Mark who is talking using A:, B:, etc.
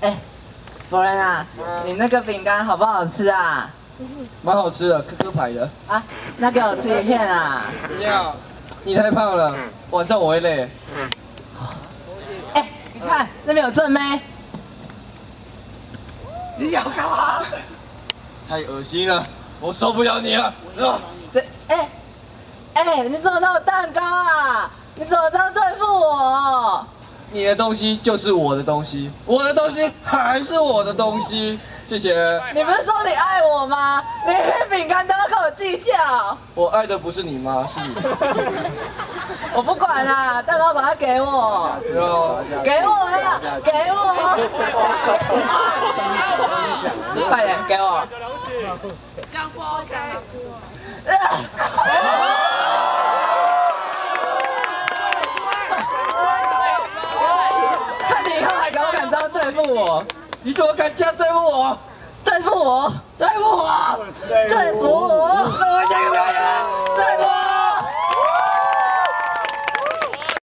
A: 哎，博人啊，你那个饼干好不好吃啊？
B: 蛮好吃的，科科牌的。
A: 啊，那给我吃一片啊！
B: 不要，你太胖了，晚上我会累。
A: 哎，你看那边有正妹，
B: 你要干嘛？太恶心了，我受不了你了。啊
A: 这哎哎，你怎么那么蛋糕啊？你
B: 的东西就是我的东西，我的东西还是我的东西。谢谢。
A: 你不是说你爱我吗？你连饼干都要跟我计较，
B: 我爱的不是你妈，是你。
A: 我不管啦，蛋糕把它给我。给我啦，给我，快点给我。看 你以后还敢对付我？
B: 你怎么敢这样对付我？
A: 对付我，对付我，对付